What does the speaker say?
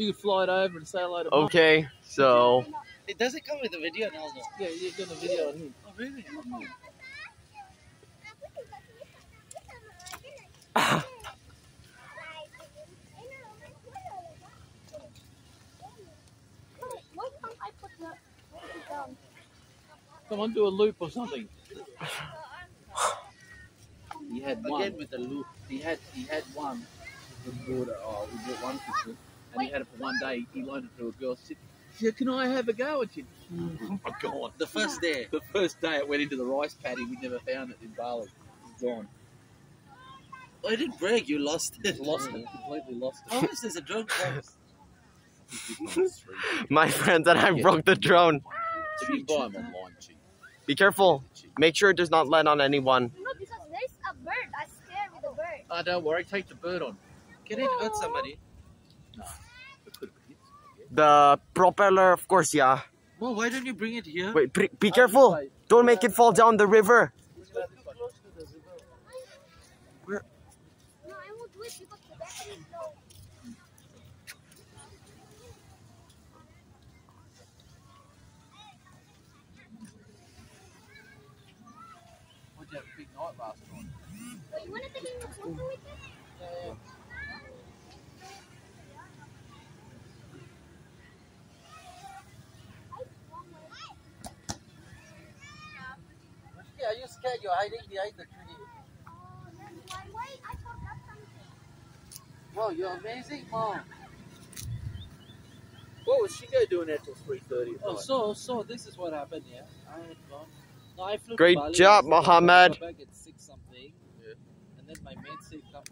You can fly it over and say hello to Okay, so It doesn't come with a video now, though. Yeah, you're doing a video on him. Oh, really? Why can't I put the put it down? Come on, do a loop or something. He had one. Again with the loop. He had he had one. We bought it. Oh, we bought one pistol, and he had it for one day. He loaned it to a girl. She said, "Can I have a go at you?" Oh my god! The first day. The first day it went into the rice paddy, we never found it in Bali. It's gone. Oh, it didn't break. You lost it. Lost it. Completely lost How it. much does a drone cost? my friend and I broke the drone. So you buy them online cheap. Be careful. Make sure it does not land on anyone. No, because there's a bird. I'm scared with the bird. Oh, don't worry. Take the bird on. Can it hurt somebody? It could have hit. The propeller, of course, yeah. Well, why don't you bring it here? Wait, be, be careful. Don't make it fall down the river. No, I won't do it because the battery is low. Would you have a big night last night? Wait, you want to take me photo with it? Yeah. Scared. You're hiding behind the tree. Oh, that's why. Wait, I forgot something. Wow, you're amazing, mom. What was she go doing there till three thirty? Oh, so so this is what happened. Yeah, I had gone. No, I flew to Great Bali, job, I got Muhammad. back at six something, Yeah. and then my mate said, "Come